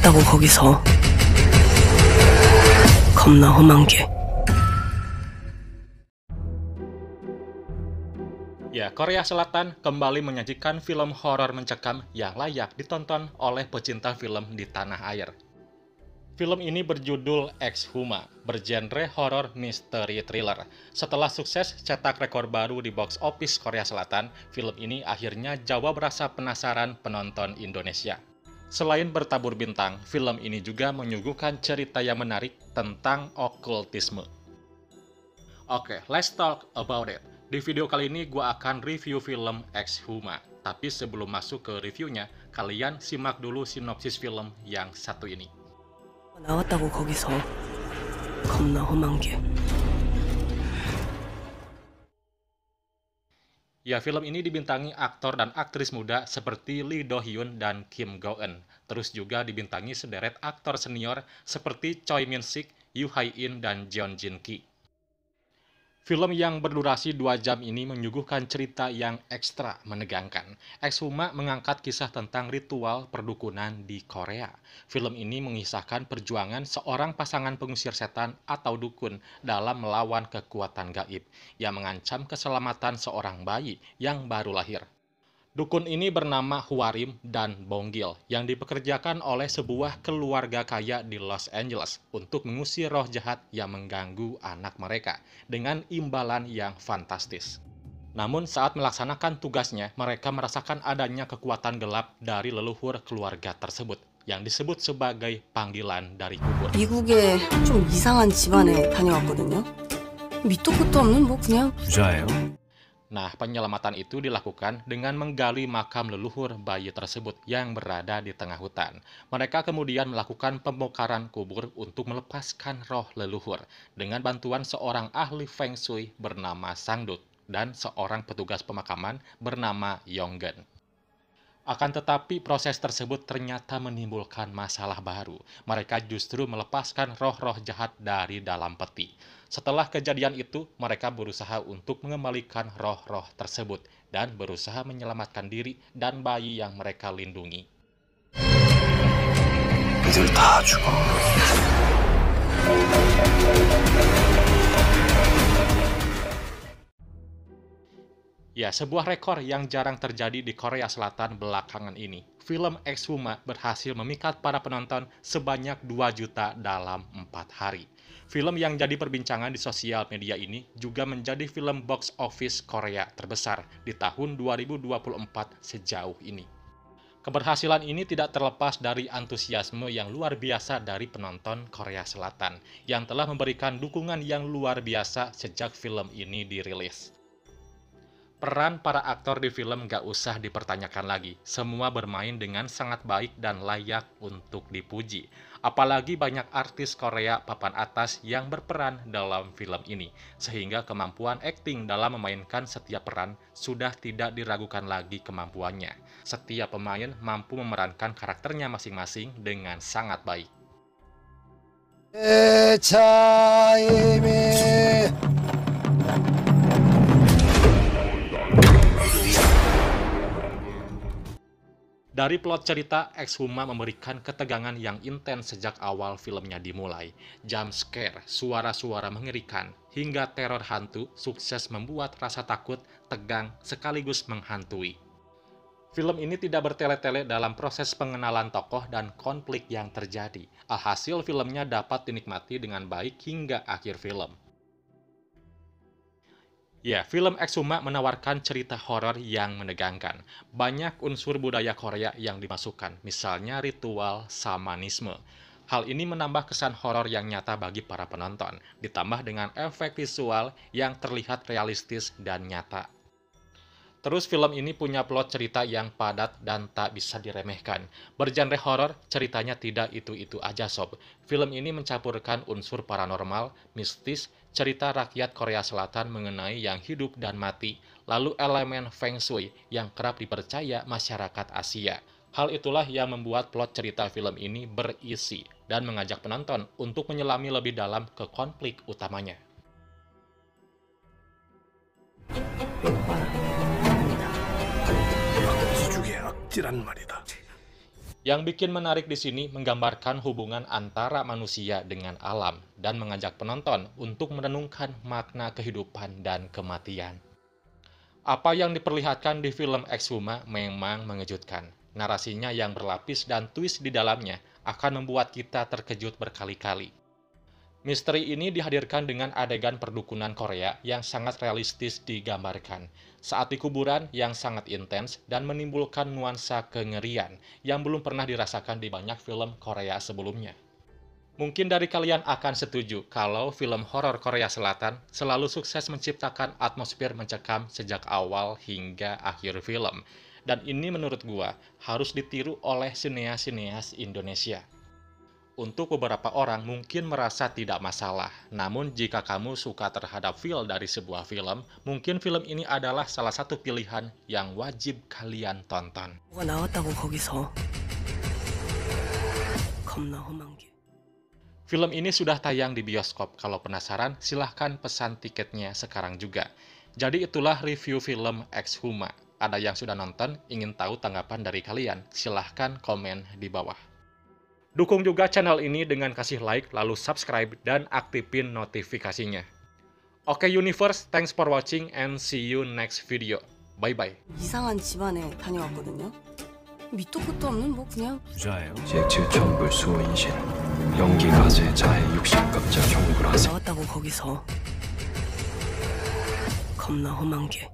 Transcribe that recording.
나왔다고 거기서 겁나 험한 게 Ya, Korea Selatan kembali menyajikan film horor mencekam yang layak ditonton oleh pecinta film di tanah air. Film ini berjudul Ex Huma, bergenre horor misteri thriller. Setelah sukses cetak rekor baru di box office Korea Selatan, film ini akhirnya jawab rasa penasaran penonton Indonesia. Selain bertabur bintang, film ini juga menyuguhkan cerita yang menarik tentang okultisme. Oke, okay, let's talk about it. Di video kali ini gue akan review film Ex Huma. Tapi sebelum masuk ke reviewnya, kalian simak dulu sinopsis film yang satu ini. 나왔다고 거기서 겁나 험한 게 Ya, film ini dibintangi aktor dan aktris muda seperti Lee Do Hyun dan Kim Go Eun. Terus juga dibintangi sederet aktor senior seperti Choi Min Sik, Yoo Hae In, dan Jeon Jin Ki. Film yang berdurasi 2 jam ini menyuguhkan cerita yang ekstra menegangkan. Exhuma mengangkat kisah tentang ritual perdukunan di Korea. Film ini mengisahkan perjuangan seorang pasangan pengusir setan atau dukun dalam melawan kekuatan gaib yang mengancam keselamatan seorang bayi yang baru lahir. Dukun ini bernama Huarim dan Bonggil yang dipekerjakan oleh sebuah keluarga kaya di Los Angeles untuk mengusir roh jahat yang mengganggu anak mereka dengan imbalan yang fantastis. Namun saat melaksanakan tugasnya, mereka merasakan adanya kekuatan gelap dari leluhur keluarga tersebut yang disebut sebagai panggilan dari kubur. 미국에 좀 이상한 집안에 다녀왔거든요. 밑도 끝도 없는 뭐 그냥 부자예요? Nah, penyelamatan itu dilakukan dengan menggali makam leluhur bayi tersebut yang berada di tengah hutan. Mereka kemudian melakukan pembongkaran kubur untuk melepaskan roh leluhur dengan bantuan seorang ahli Feng Shui bernama Sangdut dan seorang petugas pemakaman bernama Yonggen. Akan tetapi proses tersebut ternyata menimbulkan masalah baru. Mereka justru melepaskan roh-roh jahat dari dalam peti. Setelah kejadian itu, mereka berusaha untuk mengembalikan roh-roh tersebut dan berusaha menyelamatkan diri dan bayi yang mereka lindungi. Ya, sebuah rekor yang jarang terjadi di Korea Selatan belakangan ini. Film Ex Huma berhasil memikat para penonton sebanyak 2 juta dalam 4 hari. Film yang jadi perbincangan di sosial media ini juga menjadi film box office Korea terbesar di tahun 2024 sejauh ini. Keberhasilan ini tidak terlepas dari antusiasme yang luar biasa dari penonton Korea Selatan yang telah memberikan dukungan yang luar biasa sejak film ini dirilis. Peran para aktor di film gak usah dipertanyakan lagi, semua bermain dengan sangat baik dan layak untuk dipuji. Apalagi banyak artis Korea papan atas yang berperan dalam film ini, sehingga kemampuan akting dalam memainkan setiap peran sudah tidak diragukan lagi kemampuannya. Setiap pemain mampu memerankan karakternya masing-masing dengan sangat baik. Dari plot cerita, Ex Huma memberikan ketegangan yang intens sejak awal filmnya dimulai. Jump scare, suara-suara mengerikan, hingga teror hantu sukses membuat rasa takut, tegang, sekaligus menghantui. Film ini tidak bertele-tele dalam proses pengenalan tokoh dan konflik yang terjadi. Alhasil filmnya dapat dinikmati dengan baik hingga akhir film. Ya, film Exuma menawarkan cerita horor yang menegangkan. Banyak unsur budaya Korea yang dimasukkan, misalnya ritual samanisme. Hal ini menambah kesan horor yang nyata bagi para penonton, ditambah dengan efek visual yang terlihat realistis dan nyata. Terus film ini punya plot cerita yang padat dan tak bisa diremehkan. Bergenre horor, ceritanya tidak itu-itu aja sob. Film ini mencampurkan unsur paranormal, mistis, cerita rakyat Korea Selatan mengenai yang hidup dan mati, lalu elemen Feng Shui yang kerap dipercaya masyarakat Asia. Hal itulah yang membuat plot cerita film ini berisi dan mengajak penonton untuk menyelami lebih dalam ke konflik utamanya 악질한 말이다. Yang bikin menarik di sini menggambarkan hubungan antara manusia dengan alam dan mengajak penonton untuk merenungkan makna kehidupan dan kematian. Apa yang diperlihatkan di film Exhuma memang mengejutkan. Narasinya yang berlapis dan twist di dalamnya akan membuat kita terkejut berkali-kali. Misteri ini dihadirkan dengan adegan perdukunan Korea yang sangat realistis digambarkan, saat di kuburan yang sangat intens dan menimbulkan nuansa kengerian yang belum pernah dirasakan di banyak film Korea sebelumnya. Mungkin dari kalian akan setuju kalau film horor Korea Selatan selalu sukses menciptakan atmosfer mencekam sejak awal hingga akhir film. Dan ini menurut gua harus ditiru oleh sineas-sineas Indonesia. Untuk beberapa orang mungkin merasa tidak masalah, namun jika kamu suka terhadap feel dari sebuah film, mungkin film ini adalah salah satu pilihan yang wajib kalian tonton. Film ini sudah tayang di bioskop, kalau penasaran silahkan pesan tiketnya sekarang juga. Jadi itulah review film Ex Huma. Ada yang sudah nonton, ingin tahu tanggapan dari kalian? Silahkan komen di bawah. Dukung juga channel ini dengan kasih like, lalu subscribe, dan aktifin notifikasinya. Oke Universe, thanks for watching and see you next video. Bye-bye. 이상한 집안에 다녀왔거든요. 밑도 끝도 없는 뭐 그냥 부자예요. 제 천불 수인신 연기 가세 자해 육신급자 경구라세 나왔다고 거기서. 겁나 험한 게.